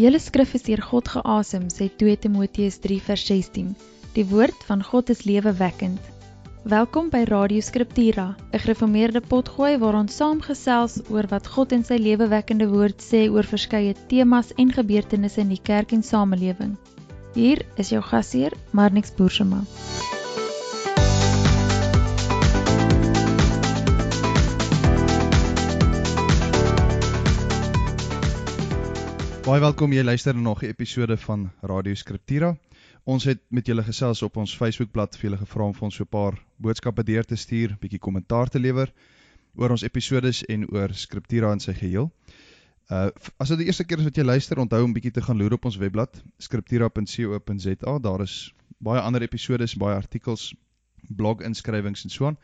hele skrif is deur God geasem, sê 2 Timoteus 3:16. Die woord van God is lewewekkend. Welkom by Radio Skriptura, 'n gereformeerde potgooi waar ons saamgesels oor wat God in sy lewewekkende woord sê oor verskeie temas en gebeurtenisse in die kerk en samelewing. Hier is jou gasheer, Marnix Boersema. Baie welkom jy luister na nog 'n episode van Radio Skriptura. Ons het met julle gesels op ons Facebookblad vir julle gevra om vir ons so 'n paar boodskappe deur te stuur, bietjie kommentaar te lewer oor ons episodes en oor Skriptura in sy geheel. Uh as dit die eerste keer is wat jy luister, onthou om bietjie te gaan loer op ons webblad skriptura.co.za. Daar is baie ander episodes, baie artikels, blog inskrywings en so aan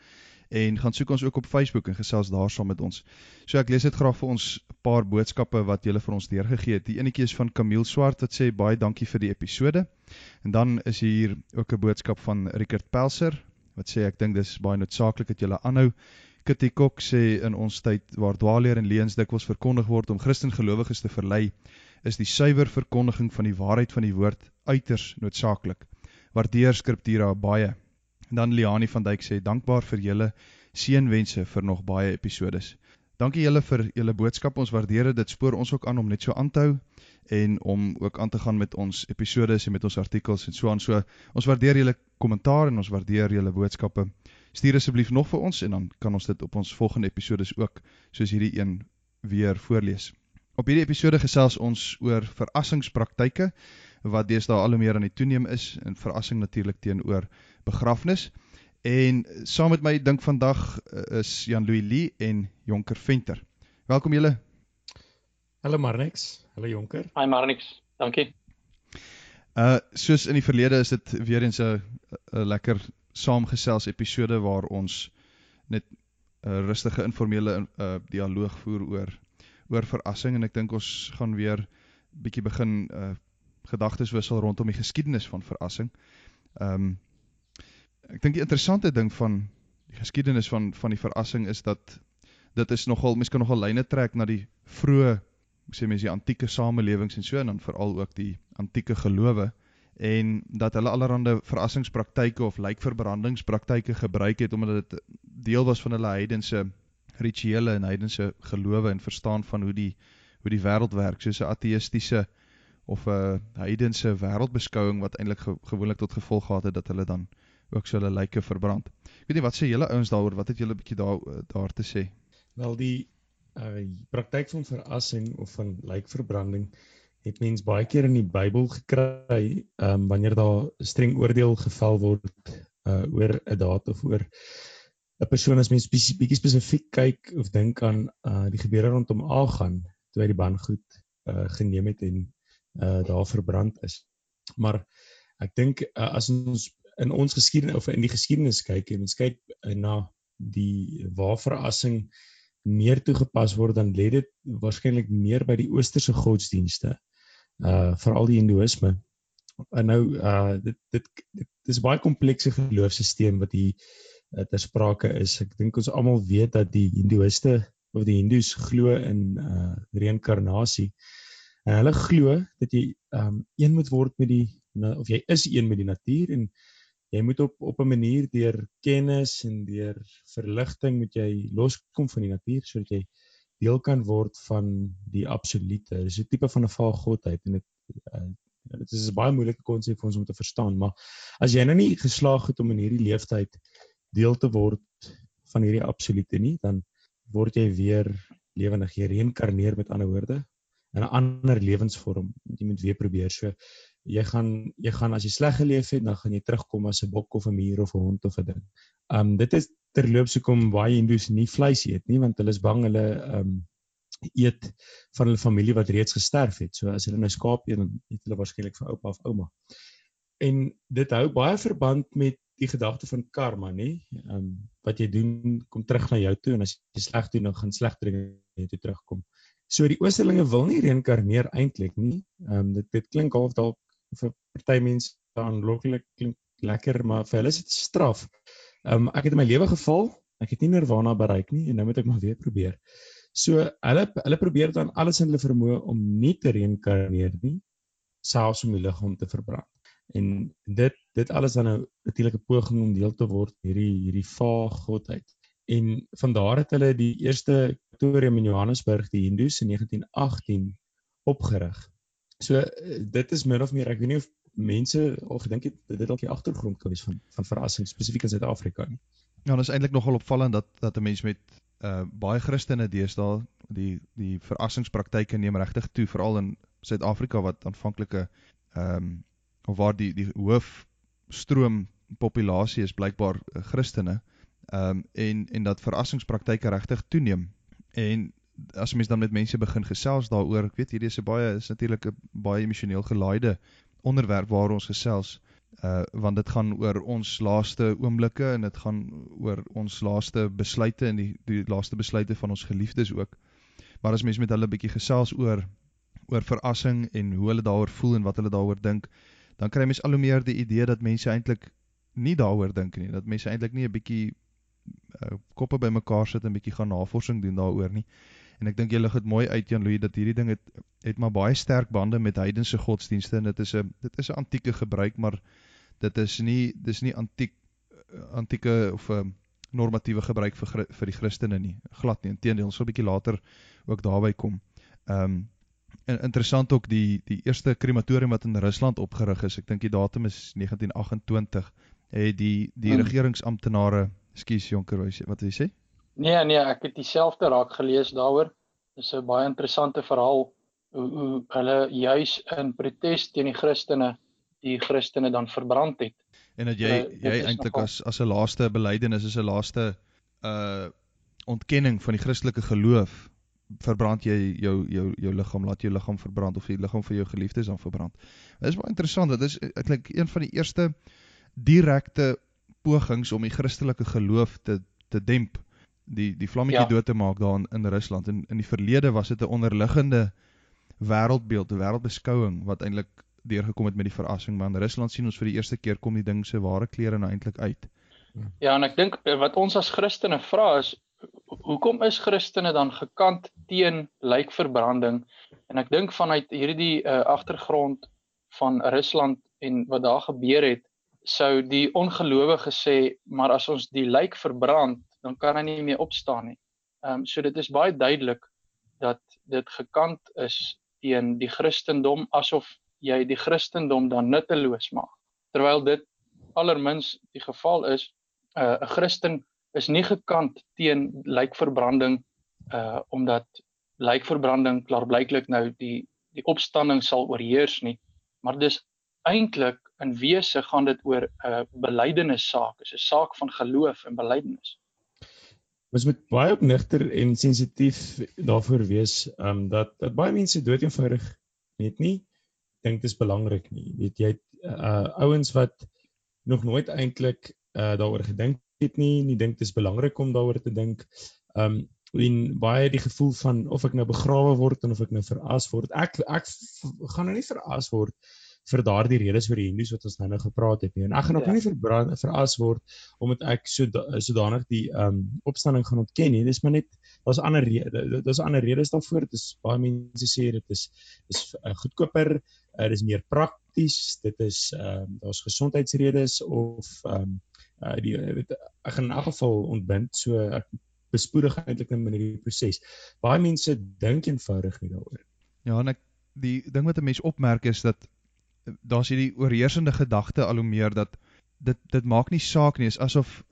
en gaan soek ons ook op Facebook en gesels daar saam met ons. So ek lees dit graag vir ons 'n paar boodskappe wat julle vir ons deurgegee het. Die enetjie is van Camille Swart wat sê baie dankie vir die episode. En dan is hier ook 'n boodskap van Rickert Pelser wat sê ek dink dis baie noodsaaklik dat julle aanhou. Kitty Kok sê in ons tyd waar dwaalleer en leuns dikwels verkondig word om Christen gelowiges te verlei, is die suiwer verkondiging van die waarheid van die woord uiters noodsaaklik. Waardeer Skriptura baie. En dan Liani van Dijk sê, dankbaar vir julle seënwense vir nog baie episodes. Dankie julle vir julle boodskap, ons waardeer dit, spoor ons ook aan om net so aan te hou en om ook aan te gaan met ons episodes en met ons artikels en so aan. So, ons waardeer julle kommentaar en ons waardeer julle boodskappe. Stuur asseblief nog vir ons en dan kan ons dit op ons volgende episodes ook, soos hierdie een, weer voorlees. Op hierdie episode gesels ons oor verrassingspraktyke, wat deesdae al hoe meer aan die toeneem is en verrassing natuurlik teenoor begrafnis. En saam met my dink vandag eh, is Jan-Louis Lee en Jonker Venter. Welkom julle. Hallo Marnix. Hallo Jonker. Hi Marnix. Dankie. Uh soos in die verlede is dit weer eens 'n 'n lekker saamgesels episode waar ons net 'n rustige informele uh dialoog voer oor oor verrassing en ek dink ons gaan weer bietjie begin uh gedagtes wissel rondom die geskiedenis van verrassing. Ehm um, ek dink die interessante ding van die geskiedenis van van die verrassing is dat dit is nogal mens kan nogal lyne trek na die vroeë sê mens die antieke samelewings en so en dan veral ook die antieke gelowe en dat hulle allerlei verrassingspraktyke of lijkverbrandingspraktyke gebruik het omdat dit deel was van hulle heidense rituele en heidense gelowe en verstaan van hoe die hoe die wêreld werk soos 'n ateïstiese of 'n heidense wêreldbeskouing wat eintlik ge gewoonlik tot gevolg gehad het dat hulle dan ook so hulle lyke verbrand. Ek weet nie wat sê julle ouens daaroor, wat het julle bietjie daar daar te sê? Wel die uh praktyk van verassing of van lykverbranding het mens baie keer in die Bybel gekry, ehm um, wanneer daar streng oordeel geval word uh oor 'n daad of oor 'n persoon as mens bietjie spesifiek kyk of dink aan uh die gebeure rondom Agan toe hy die bangoed uh geneem het en uh daar verbrand is. Maar ek dink uh, as ons in ons geskiedenis of in die geskiedenis kyk en ons kyk uh, na die waar verrassing meer toegepas word dan lê dit waarskynlik meer by die oosterse godsdienste uh veral die hindoeïsme. En nou uh dit dit dit is baie komplekse geloofsisteem wat hier uh, ter sprake is. Ek dink ons almal weet dat die hindoeïste of die hindoes glo in uh reïnkarnasie. Uh En hulle glo dat jy um een moet word met die of jy is een met die natuur en jy moet op op 'n manier deur kennis en deur verligting moet jy loskom van die natuur sodat jy deel kan word van die absolute. Dis 'n tipe van 'n vaal godheid en dit uh, dit is 'n baie moeilike konsep vir ons om te verstaan, maar as jy nou nie geslaag het om in hierdie leeftyd deel te word van hierdie absolute nie, dan word jy weer lewendig gereïnkarneer met ander woorde in 'n ander lewensvorm. Jy moet weer probeer. So jy gaan jy gaan as jy sleg geleef het, dan gaan jy terugkom as 'n bok of 'n muur of 'n hond of 'n ding. Um dit is terloops hoekom baie Hindus nie vleis eet nie, want hulle is bang hulle um eet van hulle familie wat reeds gesterf het. So as hulle nou skaap eet, dan eet hulle waarskynlik van oupa of ouma. En dit hou baie verband met die gedagte van karma, nê? Ehm um, wat jy doen kom terug na jou toe en as jy sleg doen, dan gaan sleg dinge toe terugkom. So die oosterlinge wil nie reïnkarneer eintlik nie. Ehm um, dit dit klink half dalk vir party mense aanloklik klink lekker, maar vir hulle is dit straf. Ehm um, ek het in my lewe geval, ek het nie nirvana bereik nie en nou moet ek maar weer probeer. So hulle hulle probeer dan alles in hulle vermoë om nie te reïnkarneer nie, selfs om die liggaam te verbrand. En dit dit alles dan nou natuurlik 'n poging om deel te word hierdie hierdie vaag godheid. En van daar het hulle die eerste Auditorium in Johannesburg die Hindus in 1918 opgerig. So dit is min of meer ek weet nie of mense al gedink het dit dalk die agtergrond kan wees van van verrassing spesifiek in Suid-Afrika nie. Ja, dit is eintlik nogal opvallend dat dat 'n mens met uh baie Christene deesdae die die verrassingspraktyke neem regtig toe veral in Suid-Afrika wat aanvanklike ehm um, of waar die die hoofstroom populasie is blykbaar uh, Christene. Ehm um, en en dat verrassingspraktyke regtig toeneem. En as mens dan met mense begin gesels daaroor, ek weet hierdie is 'n baie is natuurlik 'n baie emosioneel gelaaide onderwerp waar ons gesels uh want dit gaan oor ons laaste oomblikke en dit gaan oor ons laaste besluite en die die laaste besluite van ons geliefdes ook. Maar as mense met hulle 'n bietjie gesels oor oor verrassing en hoe hulle daaroor voel en wat hulle daaroor dink, dan kry mens al hoe meer die idee dat mense eintlik nie daaroor dink nie, dat mense eintlik nie 'n bietjie uh, koppe bymekaar sit en 'n bietjie gaan navorsing doen daaroor nie. En ek dink jy lig dit mooi uit Jan Louis dat hierdie ding het het maar baie sterk bande met heidense godsdienste en dit is 'n dit is 'n antieke gebruik maar dit is nie dis nie antiek antieke of 'n normatiewe gebruik vir vir die Christene nie. Glad nie. Inteendeel, ons sal 'n bietjie later ook daarby kom. Ehm um, en interessant ook die die eerste krematorium wat in Rusland opgerig is. Ek dink die datum is 1928. Het die die hmm. regeringsamptenare, ekskuus Jonker, wat wil jy sê? Nee nee, ek het dieselfde raak gelees daaroor. Dis 'n baie interessante verhaal hoe hoe hulle juis in protes teen die Christene die Christene dan verbrand het. En dat jy uh, jy eintlik as as 'n laaste belydenis is 'n laaste uh ontkenning van die Christelike geloof verbrand jy jou jou jou liggaam laat jou liggaam verbrand of die liggaam van jou geliefdes dan verbrand. Dit is baie interessant. Dit is eintlik een van die eerste direkte pogings om die Christelike geloof te te demp die die vlammetjie ja. dood te maak daar in, in Rusland en in die verlede was dit 'n onderliggende wêreldbeeld, 'n wêreldbeskouing wat eintlik deurgekom het met die verrassing, maar in Rusland sien ons vir die eerste keer kom die ding se ware kleure nou eintlik uit. Ja, en ek dink eh, wat ons as Christene vra is hoekom is Christene dan gekant teen lijkverbranding? En ek dink vanuit hierdie uh, agtergrond van Rusland en wat daar gebeur het, sou die ongelowige sê, maar as ons die lijk verbrand, dan kan hy nie meer opstaan nie. Ehm um, so dit is baie duidelik dat dit gekant is teen die Christendom asof jy die Christendom dan nutteloos maak. Terwyl dit allermins die geval is, 'n uh, Christen is nie gekant teen lijkverbranding uh omdat lijkverbranding klaarblyklik nou die die opstanding sal oorheers nie, maar dis eintlik in wese gaan dit oor 'n uh, belydenis saak, is 'n saak van geloof en belydenis Ons moet baie opnigter en sensitief daarvoor wees um dat dat baie mense dood eenvoudig net nie dink dit is belangrik nie. Weet jy uh ouens wat nog nooit eintlik uh daaroor gedink het nie, nie dink dit is belangrik om daaroor te dink. Um en baie die gevoel van of ek nou begrawe word of ek nou veras word. Ek ek gaan nou nie veras word vir daardie redes vir die Hindus wat ons nou nou gepraat het nie. En ek gaan ook ja. nie verbrand veras word omdat ek so sodanig die ehm um, opstanding gaan ontken nie. Dis maar net daar's ander redes. Daar's ander redes daarvoor. Dit is baie mense sê dit is is uh, goedkoper, uh, dis meer prakties, dit is ehm um, daar's gesondheidsredes of ehm um, uh, die weet ek gaan in elk geval ontbind. So ek bespoedig eintlik in hierdie proses. Baie mense dink eenvoudig nie daaroor. Ja, en ek die ding wat 'n mens opmerk is dat daar's hierdie oorheersende gedagte al hoe meer dat dit dit maak nie saak nie is asof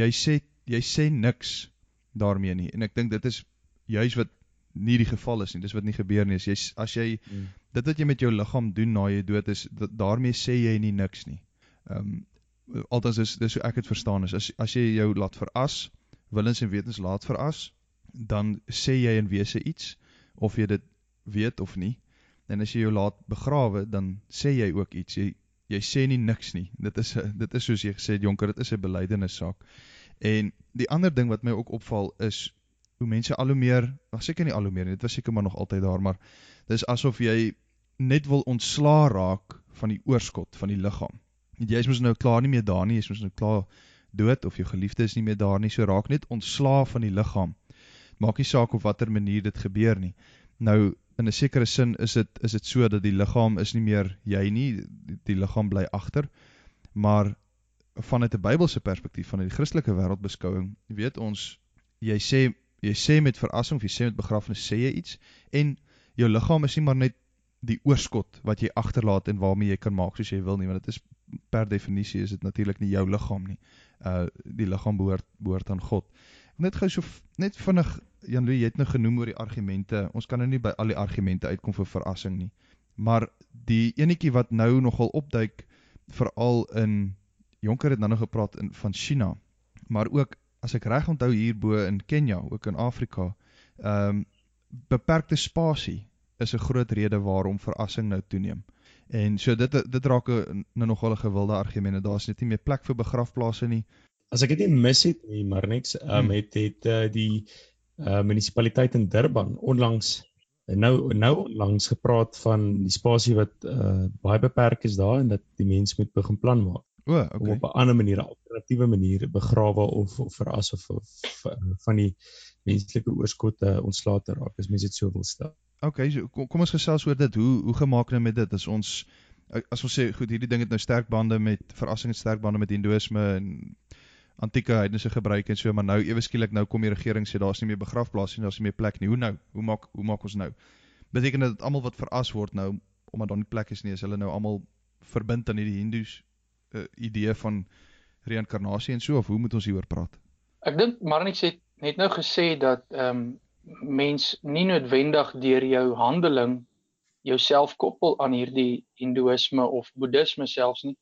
jy sê jy sê niks daarmee nie. En ek dink dit is juis wat nie die geval is nie. Dis wat nie gebeur nie. Is jy as jy hmm. dit wat jy met jou liggaam doen na jy dood is dat, daarmee sê jy nie niks nie. Ehm um, altens is dis hoe ek dit verstaan is as as jy jou laat veras willens en wetens laat veras dan sê jy in wese iets of jy dit weet of nie En as jy jou laat begrawe, dan sê jy ook iets. Jy jy sê nie niks nie. Dit is dit is soos jy gesê het Jonker, dit is 'n belydenis saak. En die ander ding wat my ook opval is hoe mense al hoe meer, ag seker nie al hoe meer nie, dit was seker maar nog altyd daar, maar dis asof jy net wil ontsla raak van die oorskot van die liggaam. Jy is mos nou klaar nie meer daar nie, jy is mos nou klaar dood of jou geliefde is nie meer daar nie, so raak net ontsla van die liggaam. Maak nie saak op watter manier dit gebeur nie. Nou in 'n sekere sin is dit is dit so dat die liggaam is nie meer jy nie, die, die liggaam bly agter. Maar vanuit 'n Bybelse perspektief, vanuit die Christelike wêreldbeskouing, weet ons jy sê jy sê met verrassing of jy sê met begrafnis sê jy iets en jou liggaam is nie maar net die oorskot wat jy agterlaat en waarmee jy kan maak soos jy wil nie want dit is per definisie is dit natuurlik nie jou liggaam nie. Uh die liggaam behoort behoort aan God. Net gou so net vinnig Jan Louw, jy het nou genoem oor die argumente. Ons kan nou nie by al die argumente uitkom vir verrassing nie. Maar die enetjie wat nou nogal opduik veral in Jonker het nou nog gepraat in van China, maar ook as ek reg onthou hierbo in Kenja, ook in Afrika, ehm um, beperkte spasie is 'n groot rede waarom verrassing nou toeneem. En so dit dit raak nou nogal 'n gewilde argument. Daar's net nie meer plek vir begrafplaase nie. As ek dit nie mis het nie, maar net um, hmm. het het uh, die uh, munisipaliteit in Durban onlangs nou nou onlangs gepraat van die spasie wat uh, baie beperk is daar en dat die mense moet begin plan maak. O, oh, okay. op 'n ander manier, 'n alternatiewe manier begrawe of of veras of, of, of van die menslike oorskotte ontslae te raak as mense dit so wil stel. Okay, so kom, kom ons gesels oor dit. Hoe hoe gemaak nou met dit? As ons as ons sê goed, hierdie ding het nou sterk bande met verrassing en sterk bande met hindoeïsme en antieke heidense gebruike en so, maar nou ewe skielik nou kom die regering sê daar's nie meer begrafplaas nie, daar's nie meer plek nie. Hoe nou? Hoe maak hoe maak ons nou? Beteken dit dat almal wat veras word nou omdat daar nie plek is nie, is hulle nou almal verbind aan hierdie hindoes uh, idee van reïnkarnasie en so of hoe moet ons hieroor praat? Ek dink Marnix het net nou gesê dat ehm um, mens nie noodwendig deur jou handeling jouself koppel aan hierdie hindoeïsme of boeddhisme selfs nie.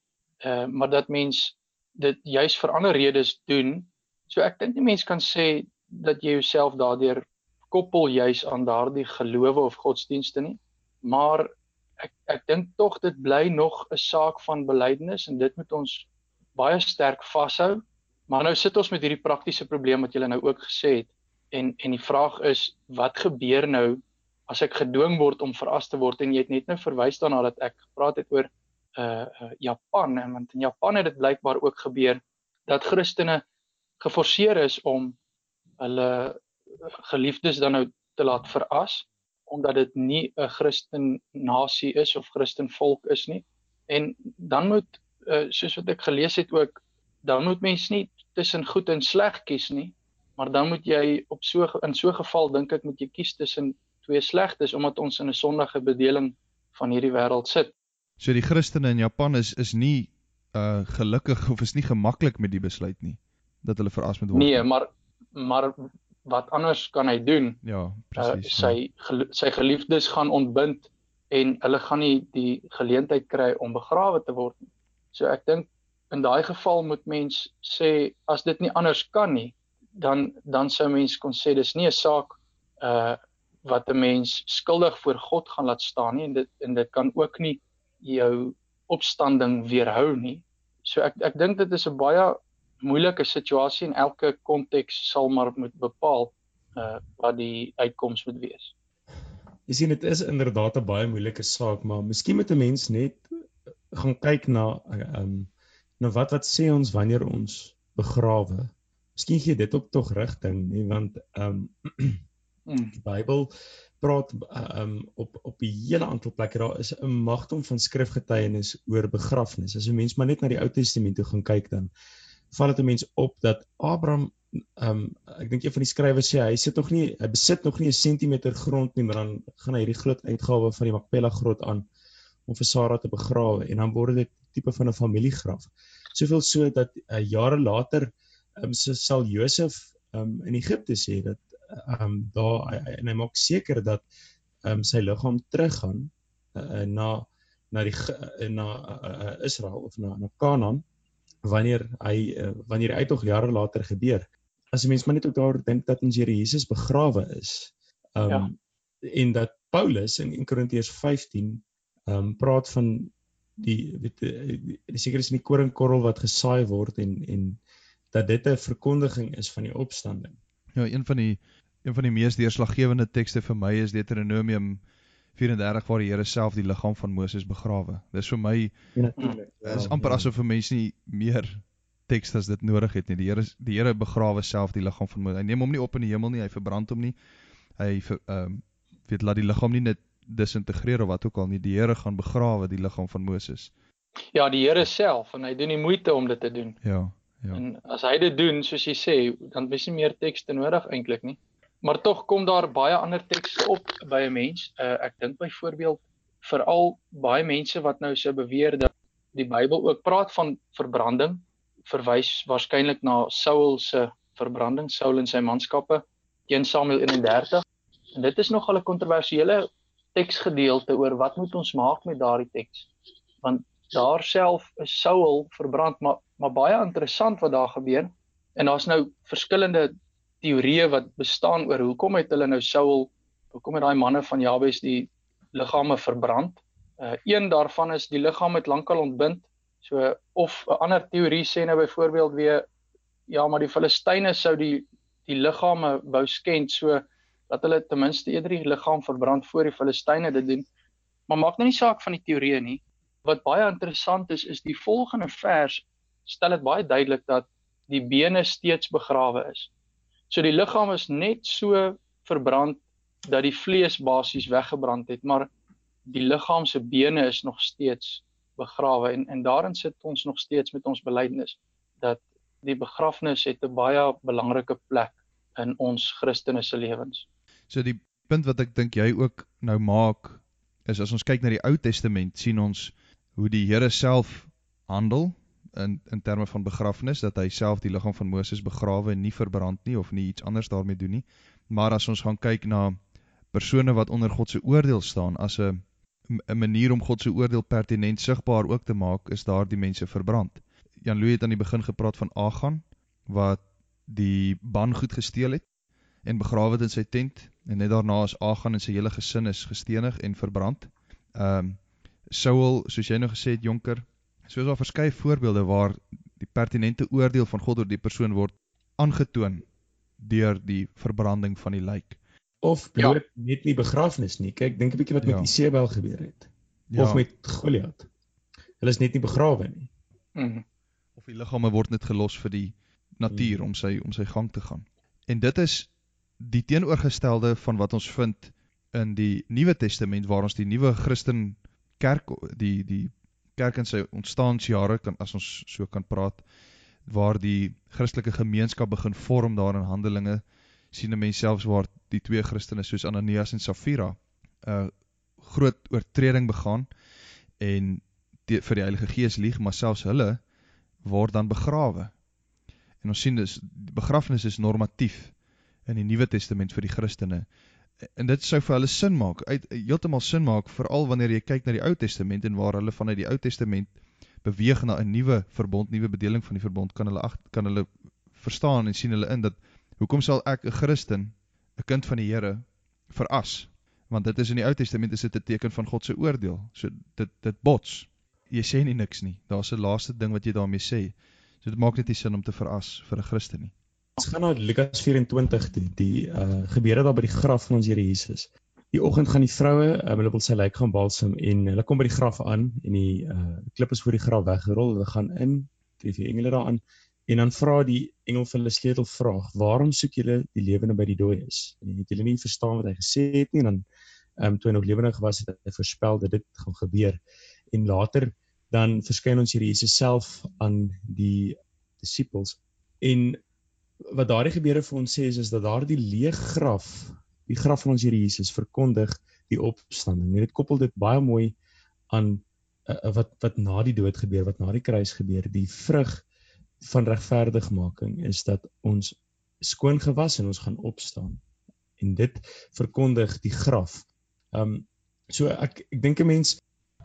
Uh, maar dat mens dit juis vir ander redes doen. So ek dink nie mens kan sê dat jy jouself daardeur koppel juis aan daardie gelowe of godsdienste nie. Maar ek ek dink tog dit bly nog 'n saak van belydenis en dit moet ons baie sterk vashou. Maar nou sit ons met hierdie praktiese probleem wat julle nou ook gesê het en en die vraag is wat gebeur nou as ek gedwing word om veras te word en jy het net nou verwys daarna dat ek gepraat het oor uh, uh Japan en want in Japan het dit blykbaar ook gebeur dat Christene geforseer is om hulle geliefdes dan nou te laat veras omdat dit nie 'n Christen nasie is of Christen volk is nie. En dan moet uh, soos wat ek gelees het ook dan moet mens nie tussen goed en sleg kies nie, maar dan moet jy op so in so 'n geval dink ek moet jy kies tussen twee slegtes omdat ons in 'n sondige bedeling van hierdie wêreld sit. So die Christene in Japan is is nie uh gelukkig of is nie gemaklik met die besluit nie dat hulle veras moet word. Nee, maar maar wat anders kan hy doen? Ja, presies. Uh, sy gel sy geliefdes gaan ontbind en hulle gaan nie die geleentheid kry om begrawe te word nie. So ek dink in daai geval moet mens sê as dit nie anders kan nie, dan dan sou mens kon sê dis nie 'n saak uh wat 'n mens skuldig voor God gaan laat staan nie en dit en dit kan ook nie jou opstanding weerhou nie. So ek ek dink dit is 'n baie moeilike situasie en elke konteks sal maar moet bepaal uh wat die uitkoms moet wees. Jy sien dit is inderdaad 'n baie moeilike saak, maar miskien moet 'n mens net gaan kyk na ehm um, na wat wat sê ons wanneer ons begrawe. Miskien gee dit ook tog rigting, nie want ehm um, die Bybel praat um, op op 'n hele aantal plekke daar is 'n magdom van skrifgetuienis oor begrafnis. As 'n mens maar net na die Ou Testament toe gaan kyk dan val dit 'n mens op dat Abraham um, ek dink een van die skrywers sê hy sit nog nie hy besit nog nie 'n sentimeter grond nie maar dan gaan hy hierdie groot uitgawe van die Makpela grot aan om vir Sara te begrawe en dan word dit tipe van 'n familiegraf. Soveel so dat uh, jare later um, so sal Josef um, in Egipte sê dat ehm um, daar en hy maak seker dat ehm um, sy liggaam teruggaan uh, na na die uh, na uh, uh, Israel of na na Kanaan wanneer hy uh, wanneer hy uittog jare later gebeur. As 'n mens maar net ook daar dink dat ons Here Jesus begrawe is. Um ja. en dat Paulus in 1 Korintiërs 15 um praat van die weet die, die seker is in die koringkorrel wat gesaai word en en dat dit 'n verkondiging is van die opstanding. Ja, een van die een van die mees deurslaggewende tekste vir my is Deuteronomium 34 waar die Here self die liggaam van Moses begrawe. Dis vir my ja, natuurlik. Ja, is amper ja. asof 'n mens nie meer teks as dit nodig het nie. Die Here die Here begrawe self die liggaam van Moses. Hy neem hom nie op in die hemel nie, hy verbrand hom nie. Hy ehm um, weet laat die liggaam nie net disintegreer of wat ook al nie. Die Here gaan begrawe die liggaam van Moses. Ja, die Here self en hy doen die moeite om dit te doen. Ja. Ja. En as hy dit doen, soos jy sê, dan is nie meer tekste nodig eintlik nie. Maar tog kom daar baie ander tekste op by 'n mens. Uh, ek dink byvoorbeeld veral baie mense wat nou sou beweer dat die Bybel ook praat van verbranding, verwys waarskynlik na Saul se verbranding, Saul en sy manskappe, 1 Samuel 31. En dit is nogal 'n kontroversiële teksgedeelte oor wat moet ons maak met daardie teks? Want daar self is Saul verbrand, maar maar baie interessant wat daar gebeur. En daar's nou verskillende teorieë wat bestaan oor hoekom het hulle nou Saul, hoekom het daai manne van Jabes die liggame verbrand? Uh een daarvan is die liggaam het lankal ontbind. So of 'n ander teorie sê nou byvoorbeeld weer ja, maar die Filistyne sou die die liggame wou skend so dat hulle ten minste eerder die liggaam verbrand voor die Filistyne dit doen. Maar maak nou nie saak van die teorieë nie wat baie interessant is is die volgende vers stel dit baie duidelik dat die bene steeds begrawe is. So die liggaam is net so verbrand dat die vlees basies weggebrand het, maar die liggaam se bene is nog steeds begrawe en en daarin sit ons nog steeds met ons belydenis dat die begrafnis het 'n baie belangrike plek in ons Christene se lewens. So die punt wat ek dink jy ook nou maak is as ons kyk na die Ou Testament sien ons hoe die Here self handel in in terme van begrafnis dat hy self die liggaam van Moses begrawe en nie verbrand nie of nie iets anders daarmee doen nie. Maar as ons gaan kyk na persone wat onder God se oordeel staan as 'n 'n manier om God se oordeel pertinent sigbaar ook te maak, is daardie mense verbrand. Jan Louw het aan die begin gepraat van Agan wat die ban goed gesteel het en begrawe het in sy tent en net daarna is Agan en sy hele gesin is gestenig en verbrand. Ehm um, Saul, soos jy nou gesê het Jonker, soos daar verskeie voorbeelde waar die pertinente oordeel van God oor die persoon word aangetoon deur die verbranding van die lijk. Of behoort ja. net nie begrafnis nie. Kyk, dink 'n bietjie wat ja. met Isebel gebeur het. Ja. Of met Goliat. Hulle is net nie begrawe nie. Mm. Of die liggame word net gelos vir die natuur mm. om sy om sy gang te gaan. En dit is die teenoorgestelde van wat ons vind in die Nuwe Testament waar ons die nuwe Christen kerk die die kerk in sy ontstaansjare kan as ons so kan praat waar die Christelike gemeenskap begin vorm daar in Handelinge sien 'n mens selfs waar die twee Christene soos Ananias en Safira 'n uh, groot oortreding begaan en die, vir die Heilige Gees lieg maar selfs hulle word dan begrawe. En ons sien dus begrafnis is normatief in die Nuwe Testament vir die Christene en dit sou vir hulle sin maak, uit heeltemal sin maak veral wanneer jy kyk na die Ou Testament en waar hulle vanuit die Ou Testament beweeg na 'n nuwe verbond, nuwe bedeling van die verbond, kan hulle ag kan hulle verstaan en sien hulle in dat hoekom sal ek 'n Christen, 'n kind van die Here veras? Want dit is in die Ou Testament is dit 'n teken van God se oordeel. So dit dit bots. Jy sê nie niks nie. Daar's 'n laaste ding wat jy daarmee sê. So dit maak net nie sin om te veras vir 'n Christen nie. Ons gaan na Lukas 24 toe, die uh gebeure daar by die graf van ons Here Jesus. Die oggend gaan die vroue, um, hulle wil sy lijk gaan balsam en hulle kom by die graf aan en die uh klip is voor die graf weggerol. Hulle gaan in, tref die engele daaraan en dan vra die engel vir hulle sleutelvraag: "Waarom soek julle die lewende by die dooies?" En het hulle nie verstaan wat hy gesê het nie en dan ehm um, toe hy nog lewendig was het hy voorspel dat dit gaan gebeur. En later dan verskyn ons Here Jesus self aan die disippels en wat daardie gebeure vir ons sê is is dat daardie leë graf, die graf van ons Here Jesus verkondig die opstanding. Dit koppel dit baie mooi aan uh, wat wat na die dood gebeur, wat na die kruis gebeur. Die vrug van regverdigmaking is dat ons skoon gewas en ons gaan opstaan. En dit verkondig die graf. Um so ek ek dink 'n mens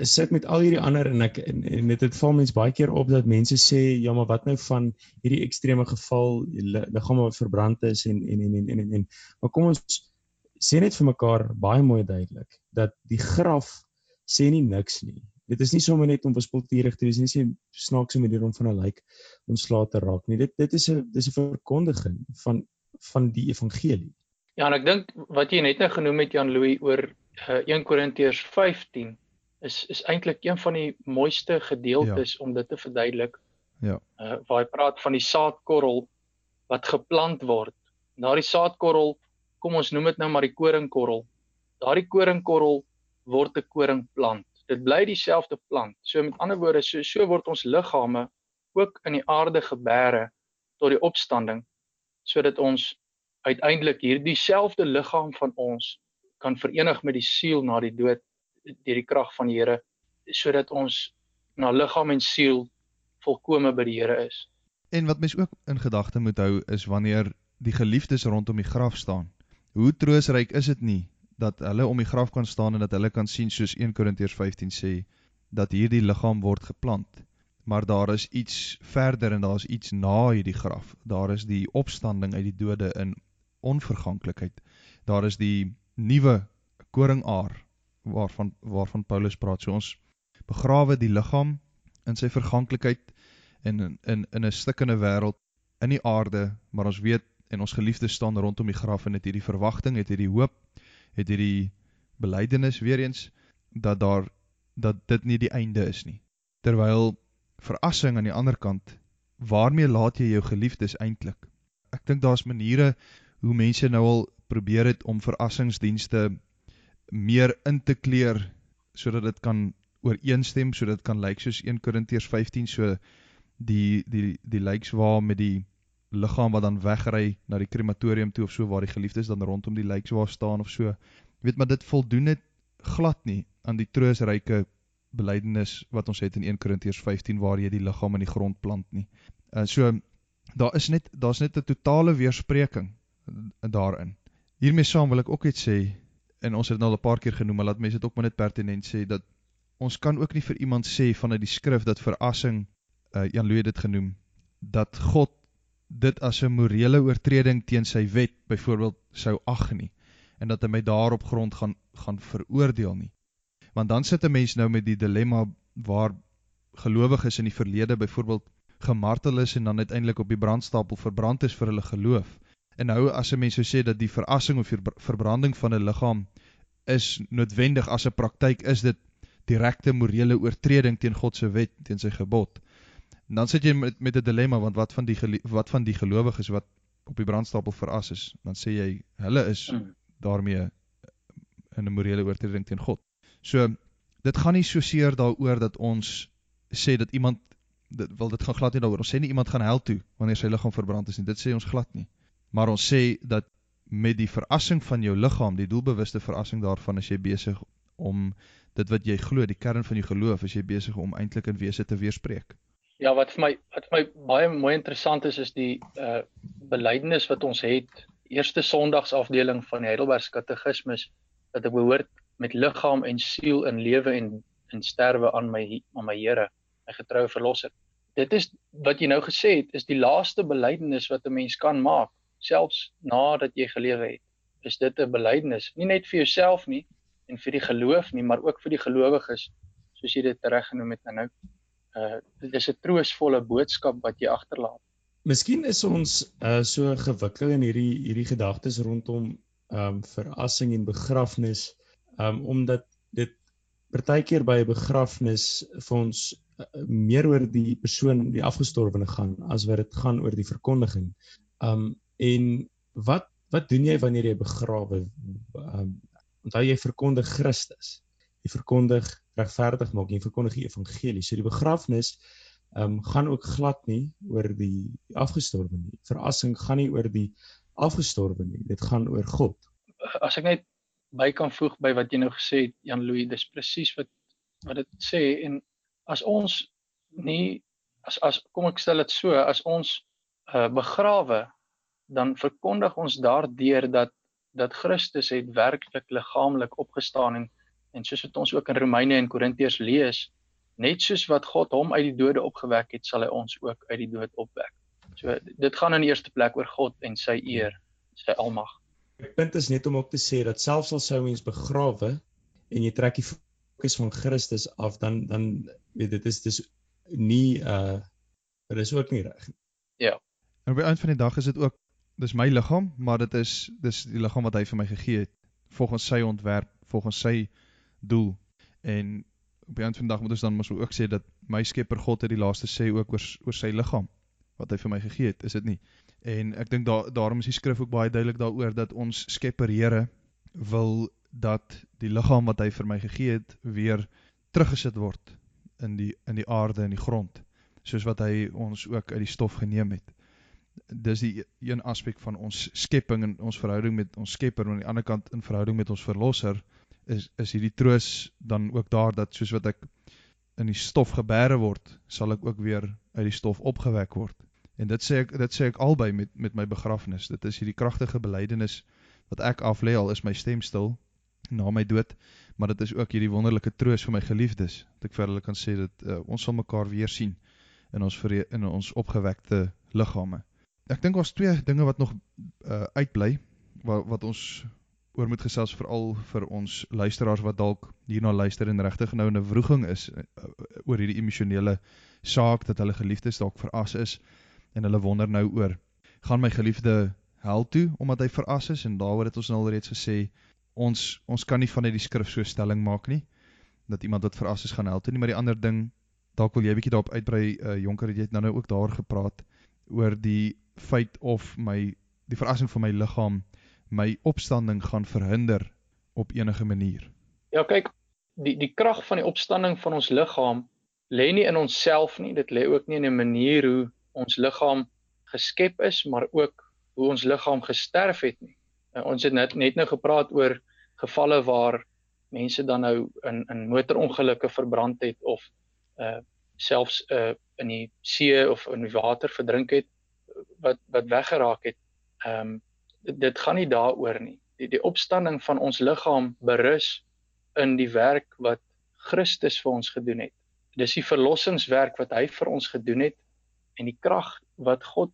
sit met al hierdie ander en ek en, en dit het val mense baie keer op dat mense sê ja maar wat nou van hierdie ekstreme geval liggame wat verbrand is en en en en en, en, maar kom ons sê net vir mekaar baie mooi duidelik dat die graf sê nie niks nie. Dit is nie sommer net om bespotierig te wees nie sê snaakse manier om van 'n lijk ontslae te raak nie. Dit dit is 'n dis 'n verkondiging van van die evangelie. Ja en ek dink wat jy net nou genoem het Jan Louis oor uh, 1 Korintiërs 15 is is eintlik een van die mooiste gedeeltes ja. om dit te verduidelik. Ja. Uh waar hy praat van die saadkorrel wat geplant word. Daardie saadkorrel, kom ons noem dit nou maar die koringkorrel. Daardie koringkorrel word 'n koringplant. Dit bly dieselfde plant. So met ander woorde, so so word ons liggame ook in die aarde gebêre tot die opstanding sodat ons uiteindelik hierdie selfde liggaam van ons kan verenig met die siel na die dood deur die krag van die Here sodat ons na liggaam en siel volkome by die Here is. En wat mens ook in gedagte moet hou is wanneer die geliefdes rondom die graf staan. Hoe troosryk is dit nie dat hulle om die graf kan staan en dat hulle kan sien soos 1 Korintiërs 15 sê dat hierdie liggaam word geplant. Maar daar is iets verder en daar is iets na hierdie graf. Daar is die opstanding uit die dode in onverganklikheid. Daar is die nuwe koringaar waarvan waarvan Paulus praat. So ons begrawe die liggaam in sy verganklikheid en in in in 'n stikkende wêreld in die aarde, maar ons weet en ons geliefdes staan rondom die graf en het hierdie verwagting, het hierdie hoop, het hierdie belydenis weer eens dat daar dat dit nie die einde is nie. Terwyl verassing aan die ander kant, waarmee laat jy jou geliefdes eintlik? Ek dink daar's maniere hoe mense nou al probeer het om verassingsdienste meer in te kleur sodat dit kan ooreenstem sodat dit kan lyk soos 1 Korintiërs 15 so die die die lyks waar met die liggaam wat dan wegry na die krematorium toe of so waar die geliefdes dan rondom die lyks waar staan of so. Jy weet maar dit voldoen net glad nie aan die troosryke belydenis wat ons het in 1 Korintiërs 15 waar jy die liggaam in die grond plant nie. En so daar is net daar's net 'n totale weerspreking daarin. Hiermee saam wil ek ook iets sê en ons het dit nou al 'n paar keer genoem, maar laat mense dit ook maar net pertinent sê dat ons kan ook nie vir iemand sê vanuit die skrif dat verassing uh, Jan Louw dit genoem dat God dit as 'n morele oortreding teen sy wet byvoorbeeld sou ag nie en dat hy my daarop grond gaan gaan veroordeel nie. Want dan sit 'n mens nou met die dilemma waar gelowiges in die verlede byvoorbeeld gemartel is en dan uiteindelik op die brandstapel verbrand is vir hulle geloof. En nou as 'n mens sou sê dat die verassing of die verbranding van 'n liggaam is noodwendig as 'n praktyk, is dit direkte morele oortreding teen God se wet, teen sy gebod. En dan sit jy met met 'n dilemma want wat van die wat van die gelowiges wat op die brandstapel veras is, dan sê jy hulle is hmm. daarmee in 'n morele oortreding teen God. So dit gaan nie so seer daaroor dat ons sê dat iemand dit wil dit gaan glad nie daaroor. Ons sê nie iemand gaan hel toe wanneer sy liggaam verbrand is nie. Dit sê ons glad nie maar ons sê dat met die verassing van jou liggaam, die doelbewuste verassing daarvan as jy besig om dit wat jy glo, die kern van jou geloof, as jy besig om eintlik in wese te weerspreek. Ja, wat vir my wat vir my baie mooi interessant is is die uh belydenis wat ons het, eerste Sondagsafdeling van die Heidelberg Katekismes dat ek behoort met liggaam en siel in lewe en in sterwe aan my aan my Here, my getroue verlosser. Dit is wat jy nou gesê het, is die laaste belydenis wat 'n mens kan maak selfs nadat jy gelewe het. Is dit 'n belydenis, nie net vir jouself nie en vir die geloof nie, maar ook vir die gelowiges, soos jy dit reg genoem het nou. Uh dit is 'n troostvolle boodskap wat jy agterlaat. Miskien is ons uh so gewikkel in hierdie hierdie gedagtes rondom um verassing en begrafnis um omdat dit partykeer by 'n begrafnis vir ons uh, meer oor die persoon die afgestorwene gaan as wat dit gaan oor die verkondiging. Um En wat wat doen jy wanneer jy begrawe? Um, onthou jy verkondig Christus. Jy verkondig regverdig maak, jy verkondig die evangelie. So die begrafnis ehm um, gaan ook glad nie oor die afgestorwe nie. Verassing gaan nie oor die afgestorwe nie. Dit gaan oor God. As ek net by kan voeg by wat jy nou gesê het Jan Louis, dis presies wat wat dit sê en as ons nie as as kom ek stel dit so, as ons uh, begrawe dan verkondig ons daardeur dat dat Christus het werklik liggaamlik opgestaan en en soos wat ons ook in Romeine en Korintiërs lees, net soos wat God hom uit die dode opgewek het, sal hy ons ook uit die dood opwek. So dit gaan in die eerste plek oor God en sy eer, sy almag. Die punt is net om ook te sê dat selfs al sou mens begrawe en jy trek die fokus van Christus af, dan dan weet dit is dis nie uh dit is ook nie reg nie. Ja. En op die einde van die dag is dit ook dis my liggaam, maar dit is dis die liggaam wat hy vir my gegee het volgens sy ontwerp, volgens sy doel. En op die einde van die dag moet ons dan mos ook sê dat my Skepper God het die laaste sê ook oor oor sy liggaam wat hy vir my gegee het, is dit nie? En ek dink daar daarom is die skrif ook baie duidelik daaroor dat ons Skepper Here wil dat die liggaam wat hy vir my gegee het weer teruggesit word in die in die aarde en die grond soos wat hy ons ook uit die stof geneem het. Dis die een aspek van ons skepping en ons verhouding met ons Skepper en aan die ander kant in verhouding met ons verlosser is is hierdie troos dan ook daar dat soos wat ek in die stof gebêre word, sal ek ook weer uit die stof opgewek word. En dit sê ek dit sê ek albei met met my begrafnis. Dit is hierdie kragtige belydenis wat ek aflê al is my stem stil na my dood, maar dit is ook hierdie wonderlike troos vir my geliefdes. Dat ek vir hulle kan sê dat uh, ons sal mekaar weer sien in ons in ons opgewekte liggame. Ek dink ons twee dinge wat nog uh, uitbly wat wat ons oor moet gesels veral vir ons luisteraars wat dalk hierna luister en regtig nou in 'n wroging is uh, oor hierdie emosionele saak dat hulle geliefdes dalk veras is en hulle wonder nou oor gaan my geliefde hel toe omdat hy veras is? En daaroor het ons nou al reeds gesê ons ons kan nie van die skrif so stelling maak nie dat iemand wat veras is gaan help nie, maar die ander ding dalk wil jy bietjie daarop uitbrei uh, Jonker het jy nou nou ook daar gepraat oor die feit of my die verrassing van my liggaam my opstanding gaan verhinder op enige manier. Ja, kyk, die die krag van die opstanding van ons liggaam lê nie in onsself nie, dit lê ook nie in 'n manier hoe ons liggaam geskep is, maar ook hoe ons liggaam gesterf het nie. Uh, ons het net net nou gepraat oor gevalle waar mense dan nou in in motorongelukke verbrand het of uh selfs uh in die see of in die water verdrink het wat wat weggeraak het. Ehm um, dit, dit gaan nie daaroor nie. Die die opstanding van ons liggaam berus in die werk wat Christus vir ons gedoen het. Dis die verlossingswerk wat hy vir ons gedoen het en die krag wat God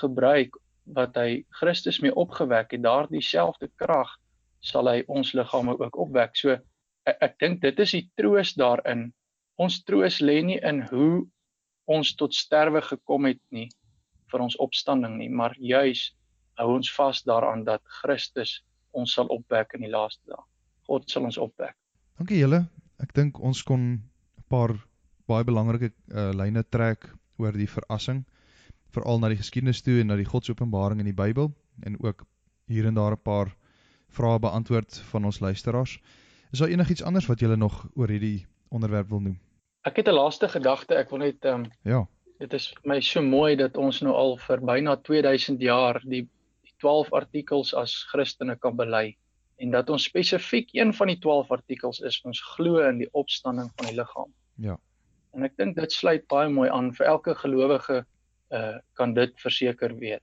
gebruik wat hy Christus mee opgewek het, daardie selfde krag sal hy ons liggame ook opwek. So ek, ek dink dit is die troos daarin. Ons troos lê nie in hoe ons tot sterwe gekom het nie vir ons opstanding nie, maar juis hou ons vas daaraan dat Christus ons sal opwek in die laaste dae. God sal ons opwek. Dankie julle. Ek dink ons kon 'n paar baie belangrike uh, lyne trek oor die verrassing veral na die geskiedenis toe en na die godsopenbaring in die Bybel en ook hier en daar 'n paar vrae beantwoord van ons luisteraars. Is daar enigiets anders wat julle nog oor hierdie onderwerp wil noem? Ek het 'n laaste gedagte. Ek wil net ehm um, Ja. Dit is vir my so mooi dat ons nou al vir byna 2000 jaar die die 12 artikels as Christene kan bely en dat ons spesifiek een van die 12 artikels is ons glo in die opstanding van die liggaam. Ja. En ek dink dit sluit baie mooi aan vir elke gelowige uh kan dit verseker weet.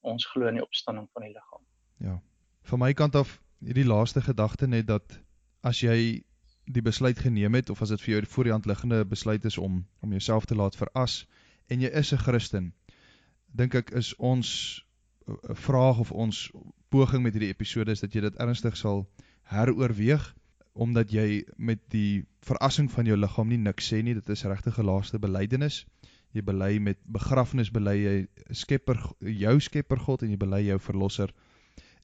Ons glo in die opstanding van die liggaam. Ja. Van my kant af hierdie laaste gedagte net dat as jy die besluit geneem het of as dit vir jou voor die hand liggende besluit is om om jouself te laat veras en jy is 'n Christen, dink ek is ons uh, vraag of ons poging met hierdie episode is dat jy dit ernstig sal heroorweeg omdat jy met die verrassing van jou liggaam nie niks sê nie, dit is regtig 'n laaste belydenis. Jy bely met begrafnis bely jy skepper jou skepper God en jy bely jou verlosser.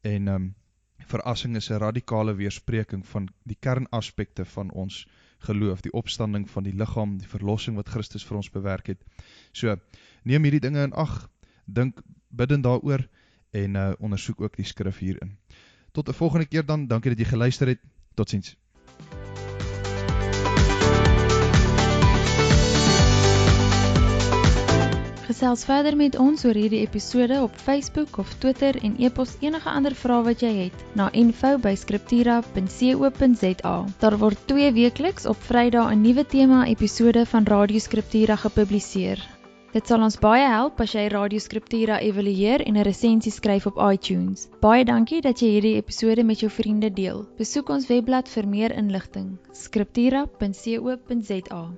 En ehm um, verrassing is 'n radikale weerspreking van die kernaspekte van ons geloof die opstanding van die liggaam die verlossing wat Christus vir ons bewerk het. So neem hierdie dinge in ag dink bidden daaroor en uh, ondersoek ook die skrif hierin. Tot 'n volgende keer dan. Dankie dat jy geluister het. Totsiens Gesels verder met ons oor hierdie episode op Facebook of Twitter en e-pos enige ander vrae wat jy het na info@scriptura.co.za. Daar word twee weekliks op Vrydag 'n nuwe tema episode van Radio Scriptura gepubliseer. Dit sal ons baie help as jy Radio Scriptura evalueer en 'n resensie skryf op iTunes. Baie dankie dat jy hierdie episode met jou vriende deel. Besoek ons webblad vir meer inligting: scriptura.co.za.